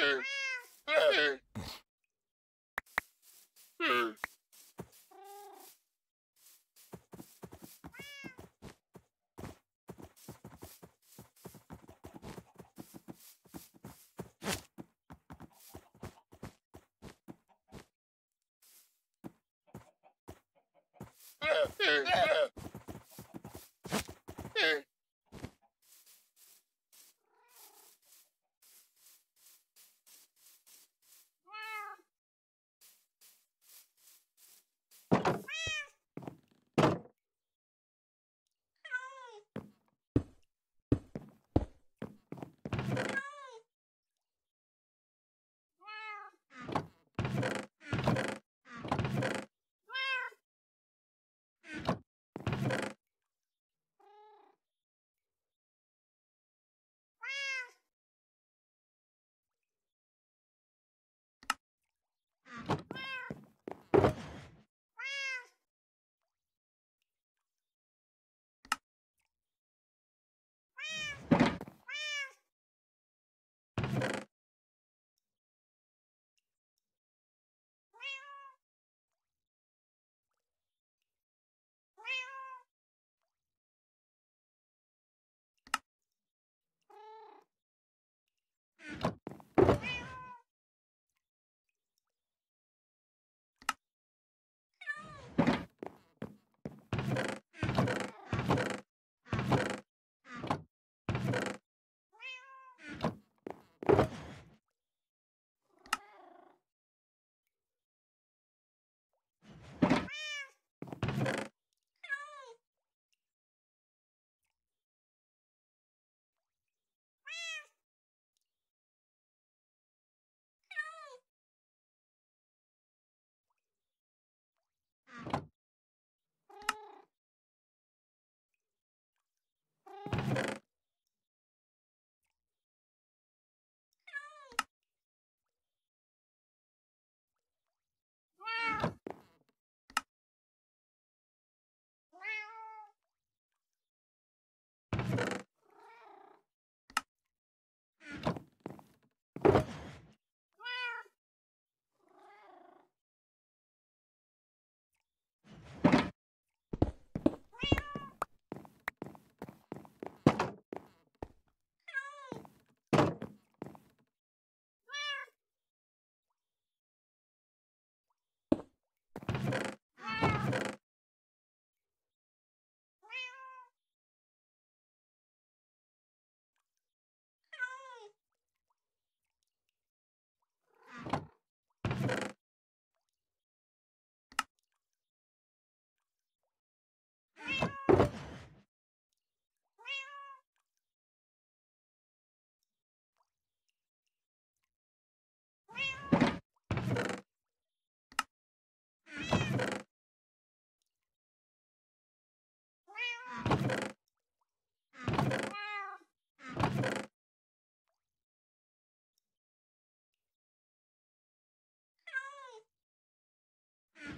you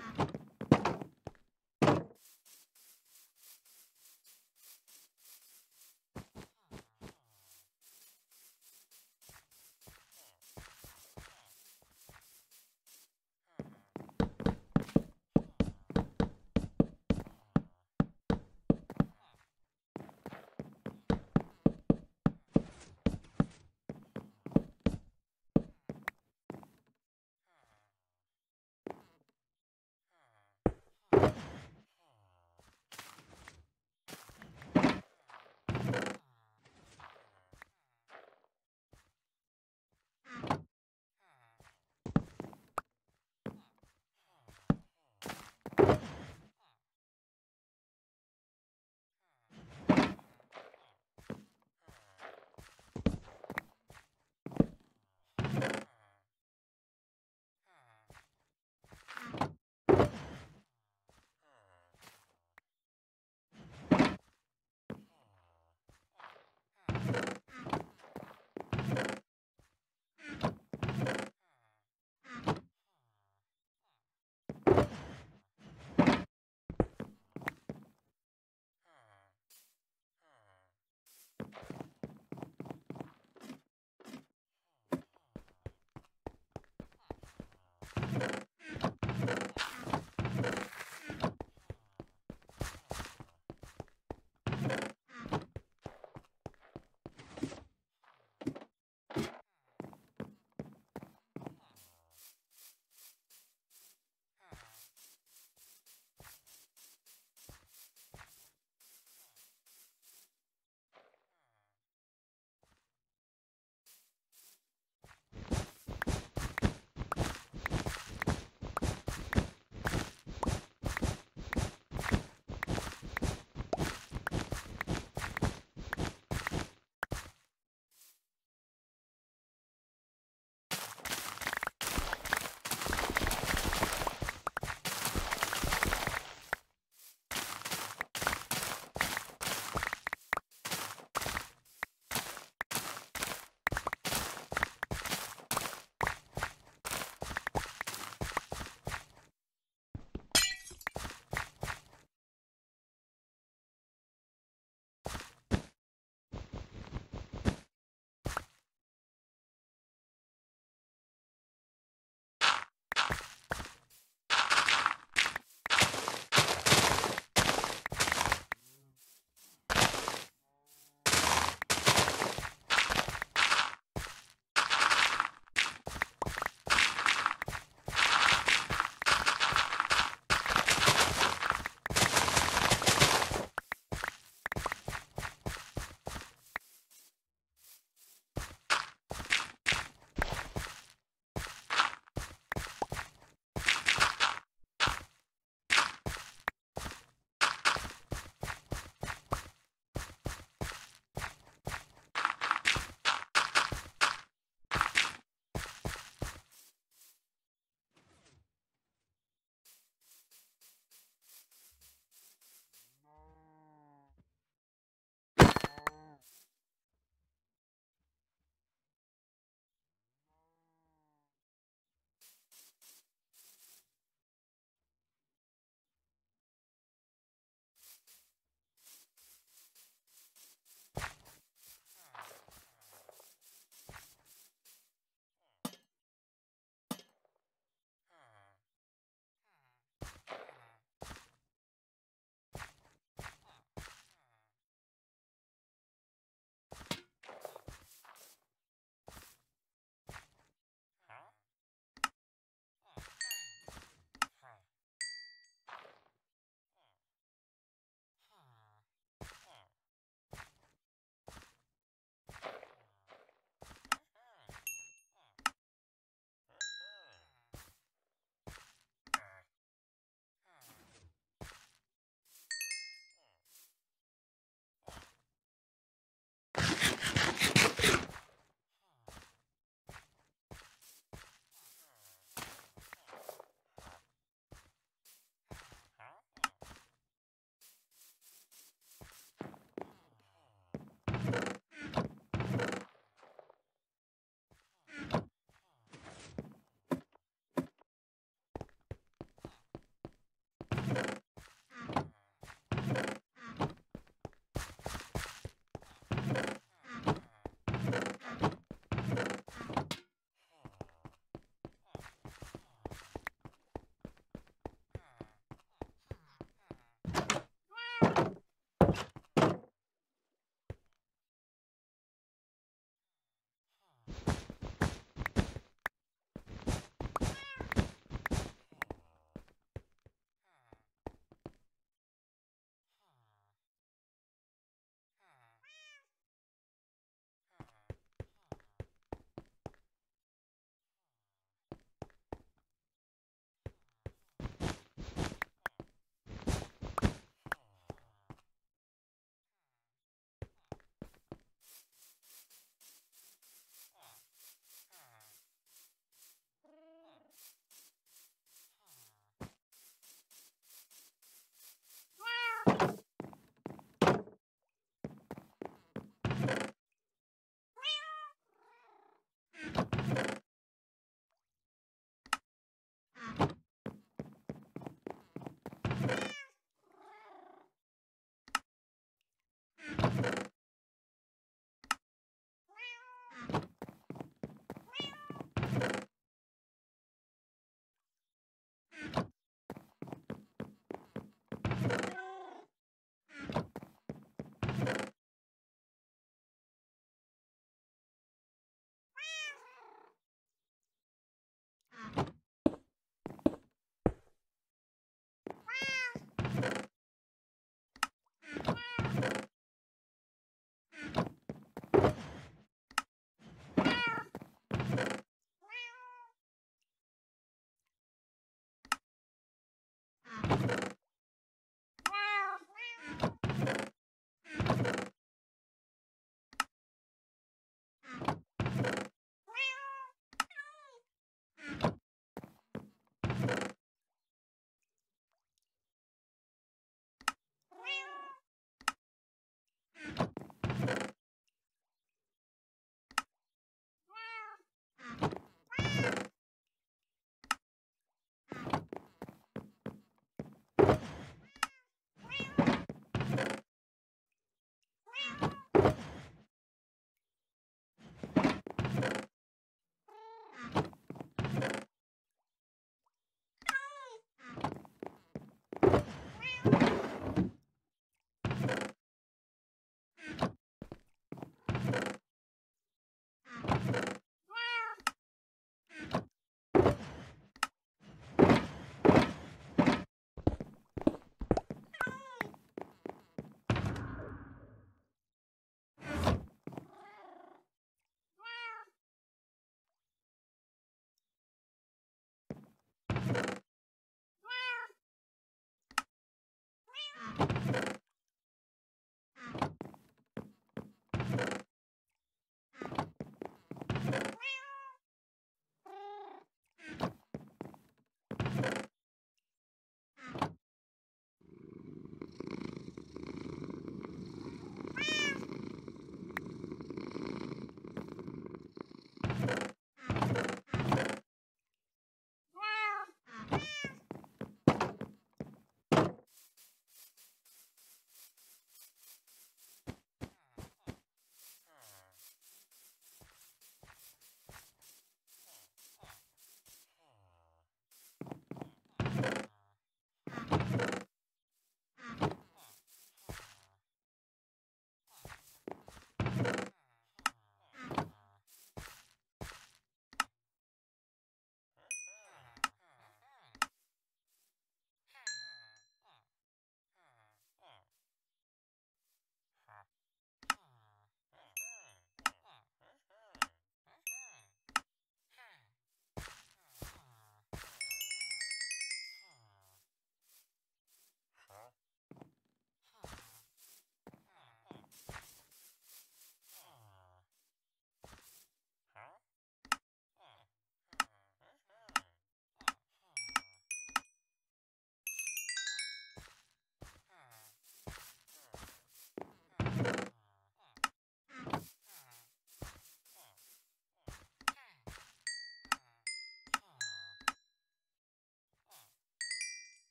啊